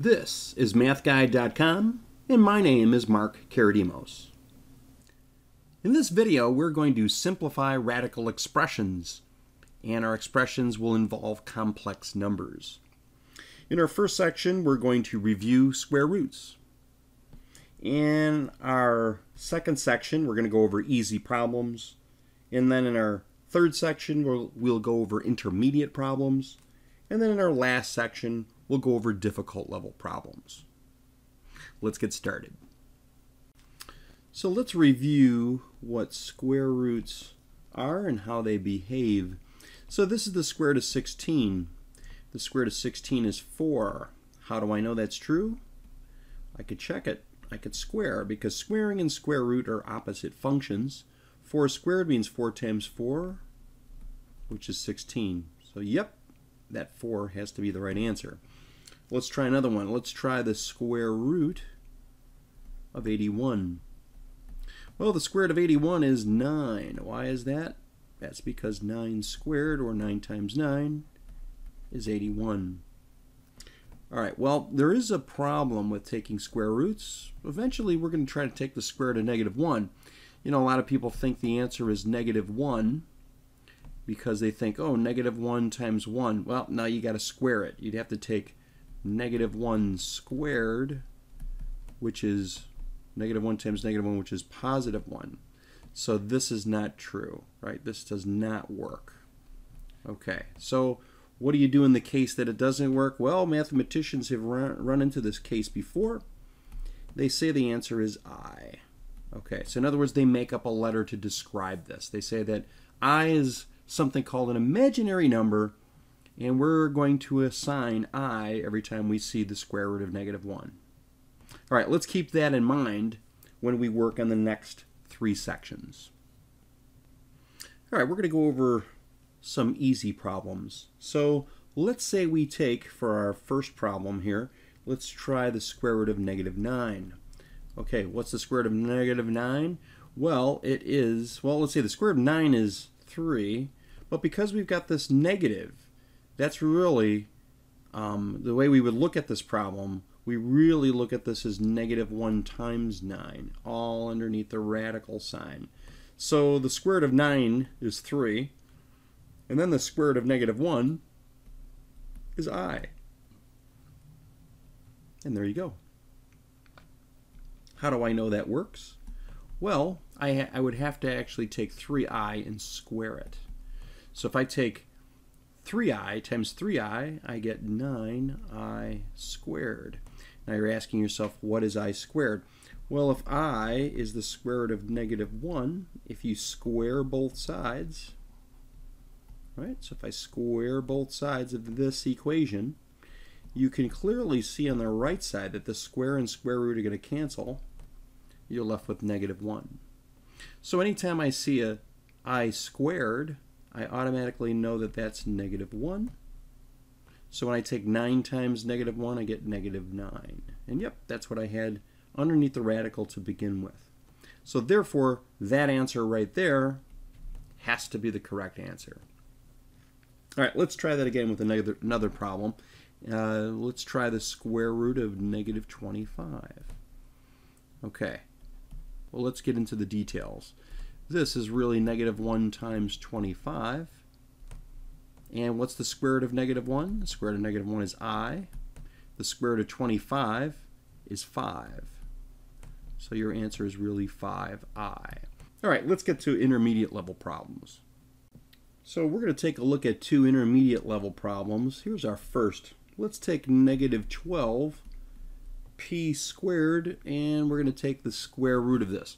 This is MathGuide.com, and my name is Mark Karadimos. In this video, we're going to simplify radical expressions, and our expressions will involve complex numbers. In our first section, we're going to review square roots. In our second section, we're going to go over easy problems, and then in our third section, we'll, we'll go over intermediate problems, and then in our last section, we'll go over difficult level problems. Let's get started. So let's review what square roots are and how they behave. So this is the square root of 16. The square root of 16 is 4. How do I know that's true? I could check it. I could square because squaring and square root are opposite functions. 4 squared means 4 times 4, which is 16. So yep, that 4 has to be the right answer. Let's try another one. Let's try the square root of 81. Well, the square root of 81 is 9. Why is that? That's because 9 squared, or 9 times 9, is 81. All right, well, there is a problem with taking square roots. Eventually, we're going to try to take the square root of negative 1. You know, a lot of people think the answer is negative 1 because they think, oh, negative 1 times 1. Well, now you got to square it. You'd have to take negative 1 squared, which is negative 1 times negative 1, which is positive 1. So this is not true, right? This does not work. Okay, so what do you do in the case that it doesn't work? Well, mathematicians have run, run into this case before. They say the answer is I. Okay, so in other words, they make up a letter to describe this. They say that I is something called an imaginary number, and we're going to assign i every time we see the square root of negative 1. All right, let's keep that in mind when we work on the next three sections. All right, we're going to go over some easy problems. So let's say we take, for our first problem here, let's try the square root of negative 9. Okay, what's the square root of negative 9? Well, it is, well, let's say the square root of 9 is 3, but because we've got this negative, that's really um, the way we would look at this problem. We really look at this as negative 1 times 9, all underneath the radical sign. So the square root of 9 is 3, and then the square root of negative 1 is i. And there you go. How do I know that works? Well, I, I would have to actually take 3i and square it. So if I take 3i times 3i, I get 9i squared. Now you're asking yourself, what is i squared? Well, if i is the square root of negative 1, if you square both sides, right? So if I square both sides of this equation, you can clearly see on the right side that the square and square root are going to cancel. You're left with negative 1. So anytime I see a i squared, I automatically know that that's negative 1. So when I take 9 times negative 1, I get negative 9. And yep, that's what I had underneath the radical to begin with. So therefore, that answer right there has to be the correct answer. All right, let's try that again with another, another problem. Uh, let's try the square root of negative 25. Okay, well, let's get into the details. This is really negative 1 times 25. And what's the square root of negative 1? The square root of negative 1 is i. The square root of 25 is 5. So your answer is really 5i. All right, let's get to intermediate level problems. So we're going to take a look at two intermediate level problems. Here's our first. Let's take negative 12 p squared, and we're going to take the square root of this.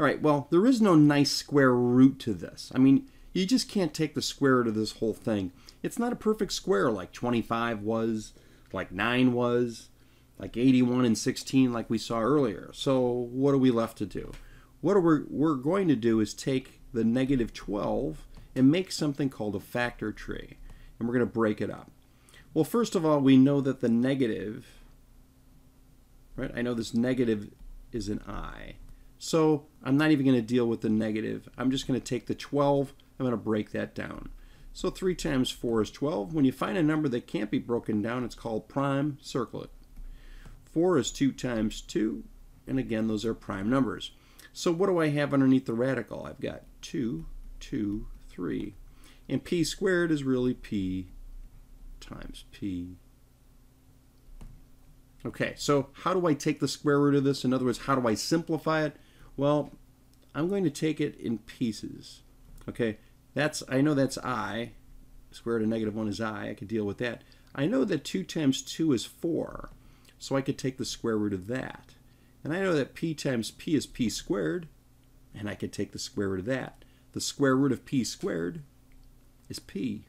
All right, well, there is no nice square root to this. I mean, you just can't take the square root of this whole thing. It's not a perfect square like 25 was, like 9 was, like 81 and 16 like we saw earlier. So what are we left to do? What we're, we're going to do is take the negative 12 and make something called a factor tree. And we're going to break it up. Well, first of all, we know that the negative, right? I know this negative is an i. So I'm not even going to deal with the negative. I'm just going to take the 12. I'm going to break that down. So 3 times 4 is 12. When you find a number that can't be broken down, it's called prime, circle it. 4 is 2 times 2, and again, those are prime numbers. So what do I have underneath the radical? I've got 2, 2, 3. And p squared is really p times p. Okay, so how do I take the square root of this? In other words, how do I simplify it? Well, I'm going to take it in pieces. Okay, that's I know that's i. Square root of negative 1 is i. I could deal with that. I know that 2 times 2 is 4, so I could take the square root of that. And I know that p times p is p squared, and I could take the square root of that. The square root of p squared is p.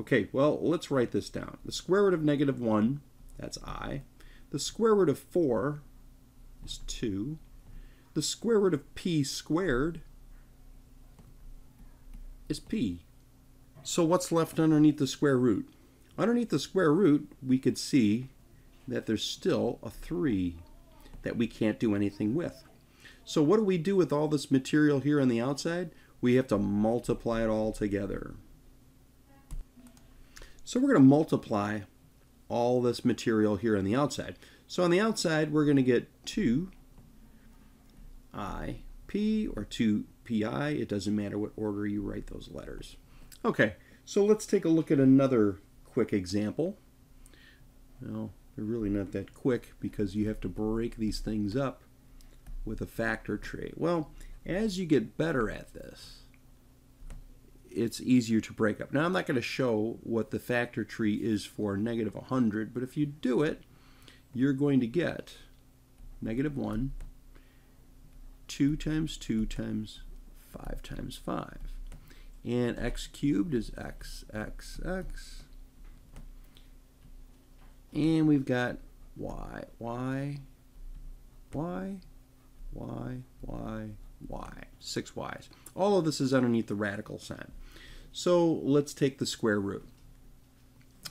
Okay, well, let's write this down. The square root of negative 1, that's i. The square root of 4 is 2. The square root of p squared is p. So what's left underneath the square root? Underneath the square root, we could see that there's still a 3 that we can't do anything with. So what do we do with all this material here on the outside? We have to multiply it all together. So we're going to multiply all this material here on the outside. So on the outside, we're going to get 2 i p or 2 pi. It doesn't matter what order you write those letters. Okay, so let's take a look at another quick example. Well, they're really not that quick because you have to break these things up with a factor tree. Well, as you get better at this, it's easier to break up. Now, I'm not going to show what the factor tree is for negative 100, but if you do it, you're going to get negative 1, 2 times 2 times 5 times 5. And x cubed is x, x, x. And we've got y, y, y, y, y, y. Six y's. All of this is underneath the radical sign. So let's take the square root.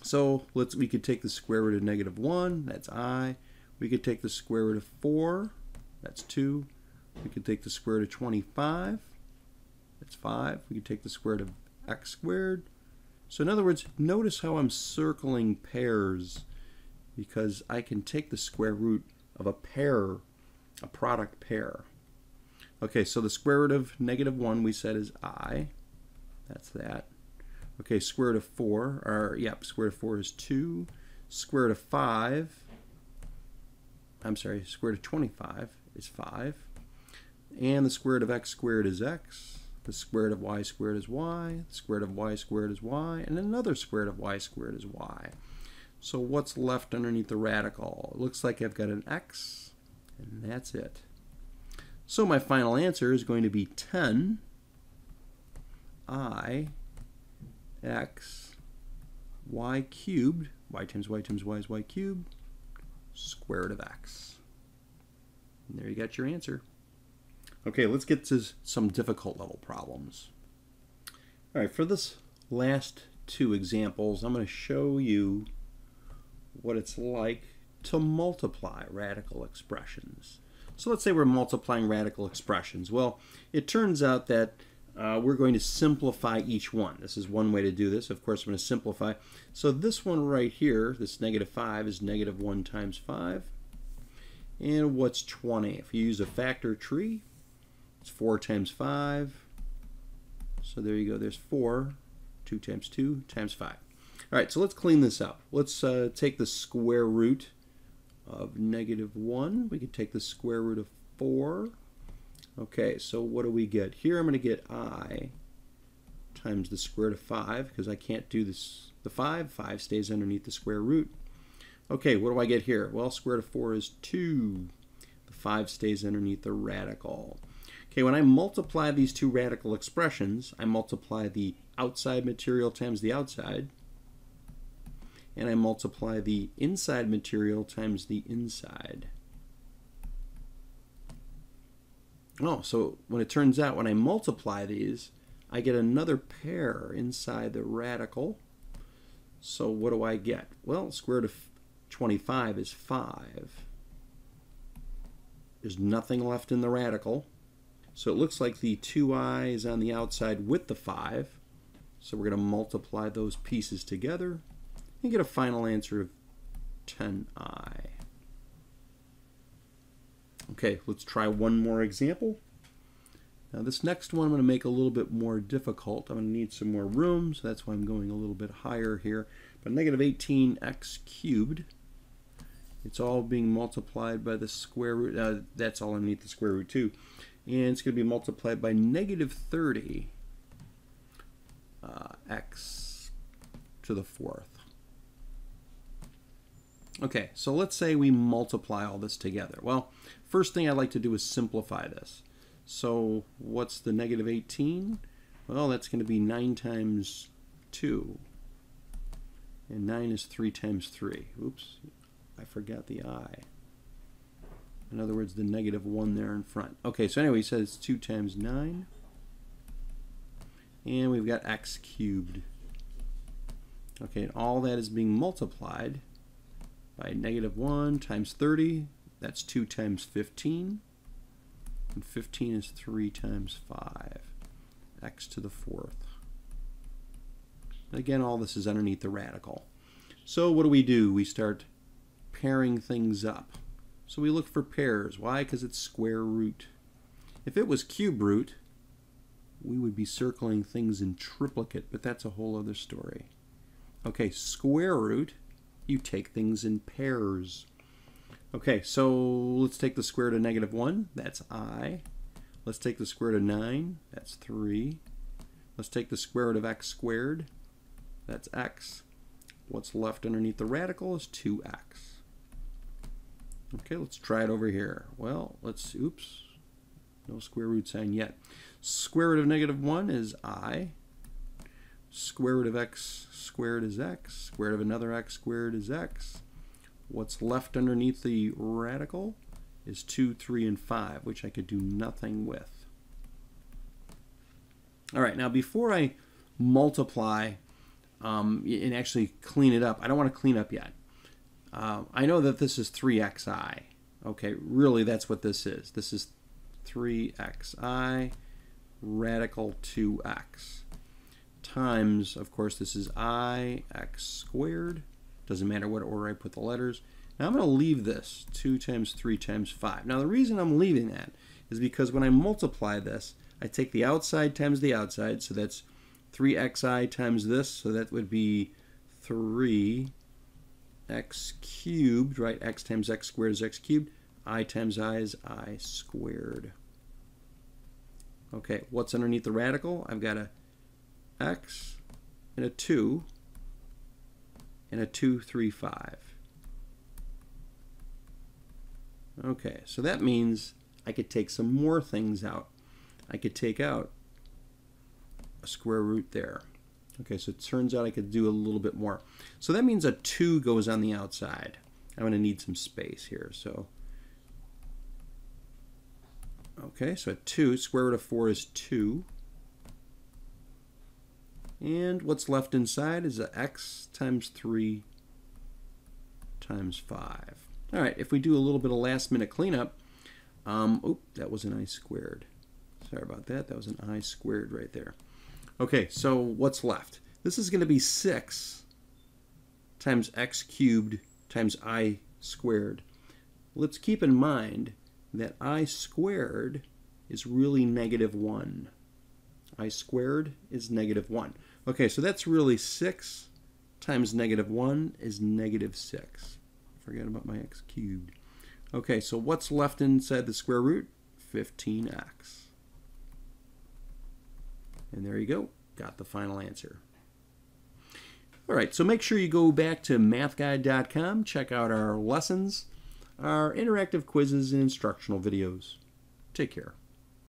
So let's we could take the square root of negative 1, that's i. We could take the square root of 4, that's 2. We could take the square root of 25, that's 5. We could take the square root of x squared. So in other words, notice how I'm circling pairs because I can take the square root of a pair, a product pair. Okay, so the square root of negative 1 we said is i. That's that. Okay, square root of 4, or, yep, square root of 4 is 2. Square root of 5, I'm sorry, square root of 25 is 5. And the square root of x squared is x. The square root of y squared is y. The square root of y squared is y. And another square root of y squared is y. So what's left underneath the radical? It looks like I've got an x, and that's it. So my final answer is going to be 10 i x y cubed, y times y times y is y cubed, square root of x. And there you got your answer. Okay, let's get to some difficult level problems. All right, for this last two examples, I'm going to show you what it's like to multiply radical expressions. So let's say we're multiplying radical expressions. Well, it turns out that uh, we're going to simplify each one. This is one way to do this. Of course, I'm going to simplify. So this one right here, this negative 5, is negative 1 times 5. And what's 20? If you use a factor tree, it's 4 times 5. So there you go. There's 4. 2 times 2 times 5. All right, so let's clean this up. Let's uh, take the square root of negative 1. We could take the square root of 4. Okay, so what do we get? Here I'm going to get i times the square root of 5 because I can't do this. The 5, 5 stays underneath the square root. Okay, what do I get here? Well, square root of 4 is 2. The 5 stays underneath the radical. Okay, when I multiply these two radical expressions, I multiply the outside material times the outside, and I multiply the inside material times the inside. Oh, so when it turns out when I multiply these, I get another pair inside the radical. So what do I get? Well, square root of 25 is 5. There's nothing left in the radical. So it looks like the 2i is on the outside with the 5. So we're going to multiply those pieces together and get a final answer of 10i. Okay, let's try one more example. Now this next one I'm going to make a little bit more difficult. I'm going to need some more room, so that's why I'm going a little bit higher here. But negative 18x cubed, it's all being multiplied by the square root. Uh, that's all underneath the square root too. And it's going to be multiplied by negative 30 uh, x to the fourth. Okay, so let's say we multiply all this together. Well, first thing I'd like to do is simplify this. So what's the negative 18? Well, that's going to be 9 times 2. And 9 is 3 times 3. Oops, I forgot the i. In other words, the negative 1 there in front. Okay, so anyway, he says 2 times 9. And we've got x cubed. Okay, and all that is being multiplied by negative 1 times 30. That's 2 times 15. And 15 is 3 times 5. x to the fourth. again, all this is underneath the radical. So what do we do? We start pairing things up. So we look for pairs. Why? Because it's square root. If it was cube root, we would be circling things in triplicate, but that's a whole other story. Okay, square root you take things in pairs. Okay, so let's take the square root of negative 1. That's i. Let's take the square root of 9. That's 3. Let's take the square root of x squared. That's x. What's left underneath the radical is 2x. Okay, let's try it over here. Well, let's, oops, no square root sign yet. Square root of negative 1 is i. Square root of x squared is x. Square root of another x squared is x. What's left underneath the radical is 2, 3, and 5, which I could do nothing with. All right, now before I multiply um, and actually clean it up, I don't want to clean up yet. Uh, I know that this is 3xi. Okay, really that's what this is. This is 3xi radical 2x times, of course, this is i x squared. Doesn't matter what order I put the letters. Now I'm going to leave this 2 times 3 times 5. Now the reason I'm leaving that is because when I multiply this, I take the outside times the outside, so that's 3xi times this, so that would be 3x cubed, right? x times x squared is x cubed. i times i is i squared. Okay, what's underneath the radical? I've got a x and a 2 and a 2, 3, 5. Okay, so that means I could take some more things out. I could take out a square root there. Okay, so it turns out I could do a little bit more. So that means a 2 goes on the outside. I'm going to need some space here. So, okay, so a 2, square root of 4 is 2. And what's left inside is a x times 3 times 5. All right, if we do a little bit of last minute cleanup, um, oop, that was an i squared. Sorry about that. That was an i squared right there. Okay, so what's left? This is going to be 6 times x cubed times i squared. Let's keep in mind that i squared is really negative 1 i squared is negative 1. Okay, so that's really 6 times negative 1 is negative 6. Forget about my x cubed. Okay, so what's left inside the square root? 15x. And there you go. Got the final answer. All right, so make sure you go back to mathguide.com, check out our lessons, our interactive quizzes, and instructional videos. Take care.